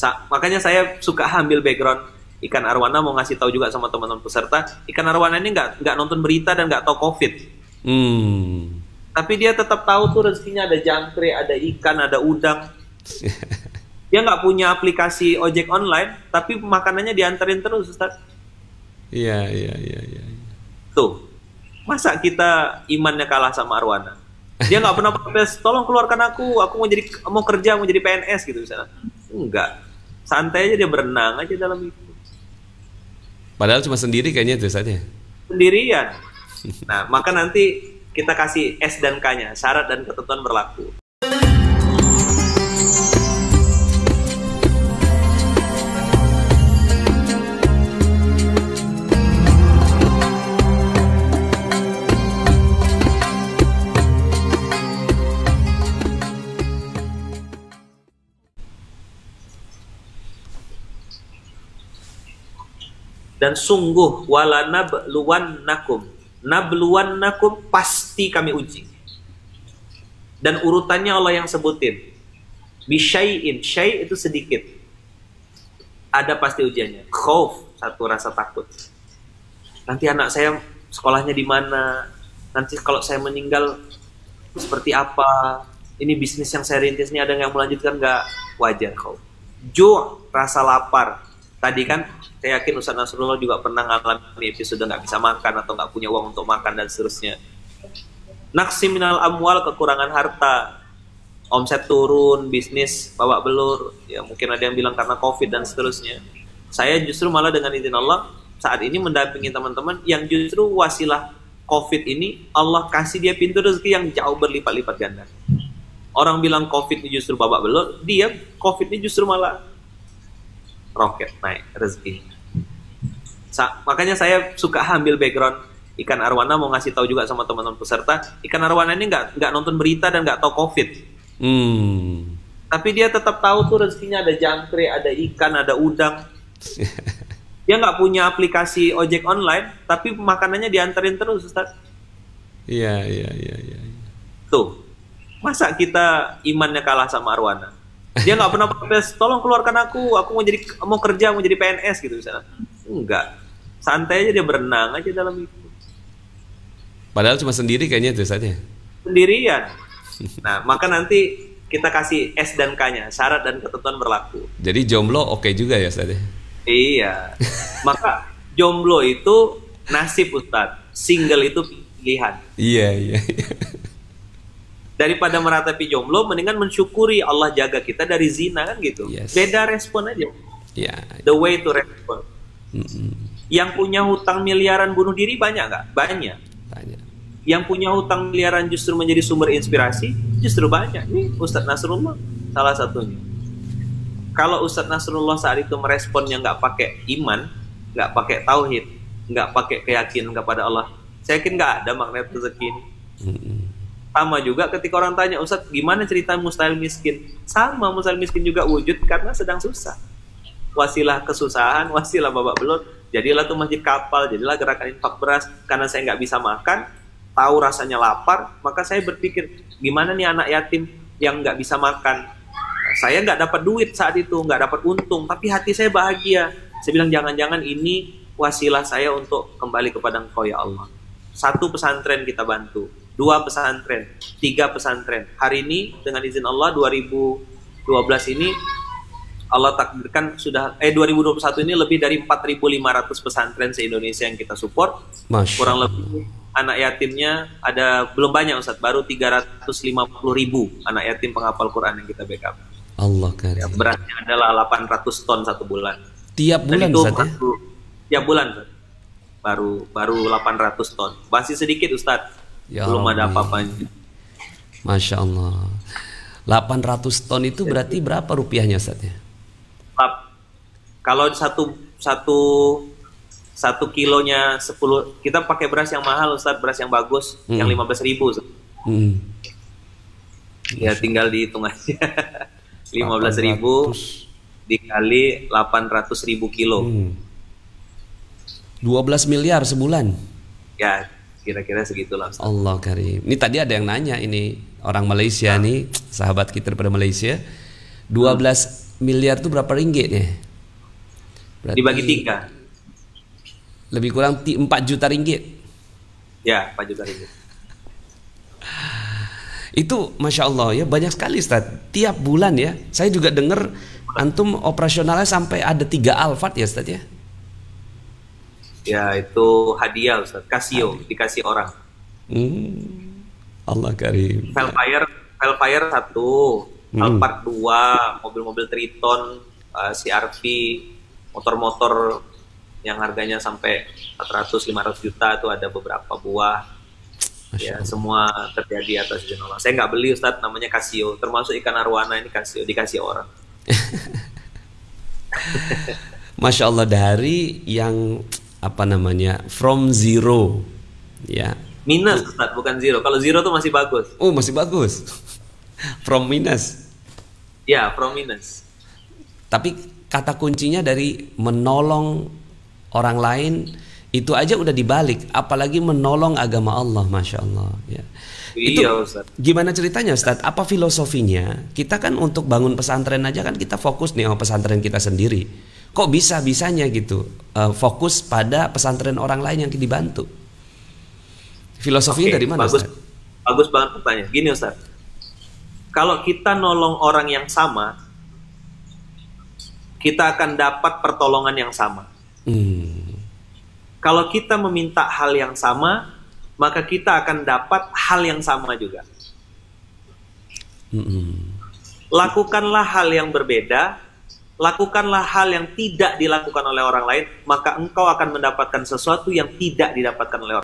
Sa- makanya saya suka ambil background ikan arwana mau ngasih tahu juga sama teman-teman peserta ikan arwana ini nggak nggak nonton berita dan nggak tahu covid. Hmm. tapi dia tetap tahu tuh rezekinya ada jangkrik ada ikan ada udang. Dia nggak punya aplikasi ojek online tapi makanannya dianterin terus Ustaz. Iya, iya, iya, iya. tuh masa kita imannya kalah sama arwana dia nggak pernah protes tolong keluarkan aku aku mau jadi mau kerja mau jadi PNS gitu misalnya. Enggak santai aja dia berenang aja dalam itu Padahal cuma sendiri kayaknya itu saja. sendirian. Nah, maka nanti kita kasih S dan K-nya, syarat dan ketentuan berlaku. Dan sungguh wala nabluwannakum. Nabluwannakum pasti kami uji. Dan urutannya Allah yang sebutin. Bisyai'in, syai' itu sedikit. Ada pasti ujiannya. Khauf, satu rasa takut. Nanti anak saya sekolahnya di mana? Nanti kalau saya meninggal seperti apa? Ini bisnis yang saya rintis ini ada yang melanjutkan nggak? Wajar kau. Ju, rasa lapar. Tadi kan saya yakin Ustaz Nasrullah juga pernah ngalami episode nggak bisa makan atau nggak punya uang untuk makan dan seterusnya. Naksi minal amwal kekurangan harta, omset turun, bisnis bawa belur, ya mungkin ada yang bilang karena covid dan seterusnya. Saya justru malah dengan izin Allah saat ini mendampingi teman-teman yang justru wasilah covid ini Allah kasih dia pintu rezeki yang jauh berlipat-lipat ganda. Orang bilang covid ini justru babak belur, dia covid ini justru malah roket naik rezeki. Sa- makanya saya suka ambil background ikan arwana mau ngasih tahu juga sama teman-teman peserta ikan arwana ini nggak nggak nonton berita dan nggak tahu covid Hmm. tapi dia tetap tahu tuh rezekinya ada jangkrik ada ikan ada udang dia nggak punya aplikasi ojek online tapi makanannya dianterin terus Ustaz Iya, iya, iya, iya. tuh masa kita imannya kalah sama arwana dia nggak pernah protes tolong keluarkan aku aku mau jadi mau kerja mau jadi PNS gitu misalnya enggak santai aja dia berenang aja dalam itu Padahal cuma sendiri kayaknya itu saja. sendirian. Nah, maka nanti kita kasih S dan K-nya, syarat dan ketentuan berlaku. Jadi jomblo oke juga ya Ustaz ya? Iya. Maka jomblo itu nasib Ustadz, single itu pilihan. Iya, iya. iya. Daripada meratapi jomblo, mendingan mensyukuri Allah jaga kita dari zina kan gitu. Yes. Beda respon aja. Iya. The way to respond. Mm-mm. Yang punya hutang miliaran bunuh diri banyak nggak? Banyak. Banyak. Yang punya hutang miliaran justru menjadi sumber inspirasi, justru banyak. Ini Ustadz Nasrullah salah satunya. Kalau Ustadz Nasrullah saat itu meresponnya nggak pakai iman, nggak pakai tauhid, nggak pakai keyakinan kepada Allah, saya yakin nggak ada magnet rezeki ini. Mm-mm. Sama juga ketika orang tanya, Ustadz gimana cerita mustahil miskin? Sama mustahil miskin juga wujud karena sedang susah. Wasilah kesusahan, wasilah babak belur. Jadilah tuh masjid kapal, jadilah gerakan infak beras. Karena saya nggak bisa makan, tahu rasanya lapar, maka saya berpikir gimana nih anak yatim yang nggak bisa makan. Saya nggak dapat duit saat itu, nggak dapat untung, tapi hati saya bahagia. Saya bilang jangan-jangan ini wasilah saya untuk kembali kepada Engkau ya Allah. Satu pesantren kita bantu, dua pesantren, tiga pesantren. Hari ini dengan izin Allah 2012 ini Allah takdirkan sudah eh 2021 ini lebih dari 4.500 pesantren se-Indonesia yang kita support. Masya Kurang lebih anak yatimnya ada belum banyak Ustaz, baru 350 ribu anak yatim penghafal Quran yang kita backup. Allah Ya, karim. beratnya adalah 800 ton satu bulan. Tiap Dan bulan itu Ustaz ya? tiap bulan Ustaz. Baru baru 800 ton. Masih sedikit Ustaz. Ya belum ada apa-apanya. Masya Allah. 800 ton itu berarti berapa rupiahnya Ustaz ya? Kalau satu satu satu kilonya 10 kita pakai beras yang mahal Ustaz, beras yang bagus yang 15.000 ribu Ustaz. Hmm. Ya tinggal dihitung aja. 15.000 ribu 800. dikali 800 ribu kilo. Hmm. 12 miliar sebulan. Ya kira-kira segitulah Ustaz. Allah karim. Ini tadi ada yang nanya ini orang Malaysia nih, sahabat kita daripada Malaysia. 12 miliar itu berapa ringgit ya? Berarti Dibagi tiga. Lebih kurang ti- 4 juta ringgit. Ya, 4 juta ringgit. Itu masya Allah ya banyak sekali Ustaz. Tiap bulan ya, saya juga dengar antum operasionalnya sampai ada tiga Alphard ya Ustaz ya. Ya, itu hadiah Ustaz. Casio, dikasih orang. Hmm. Allah karim. Velfire, Velfire satu, Hmm. Alphard dua, mobil-mobil Triton, uh, CRV, motor-motor yang harganya sampai 400-500 juta itu ada beberapa buah. Masya Ya, Allah. semua terjadi atas izin Allah. Saya nggak beli Ustadz, namanya Casio. Termasuk ikan arwana ini Casio, dikasih orang. Masya Allah dari yang apa namanya from zero ya. Minus Ustadz, bukan zero. Kalau zero tuh masih bagus. Oh masih bagus. from minus. Ya, from minus. Tapi kata kuncinya dari menolong orang lain itu aja udah dibalik, apalagi menolong agama Allah, masya Allah. Ya. Itu Iya gimana ceritanya Ustadz? Apa filosofinya? Kita kan untuk bangun pesantren aja kan kita fokus nih sama pesantren kita sendiri. Kok bisa bisanya gitu eh, fokus pada pesantren orang lain yang dibantu? Filosofinya Oke, dari mana? Bagus, Ustadz? bagus banget pertanyaan. Gini Ustadz, kalau kita nolong orang yang sama, kita akan dapat pertolongan yang sama. Hmm. Kalau kita meminta hal yang sama, maka kita akan dapat hal yang sama juga. Mm-mm. Lakukanlah hal yang berbeda, lakukanlah hal yang tidak dilakukan oleh orang lain, maka engkau akan mendapatkan sesuatu yang tidak didapatkan oleh orang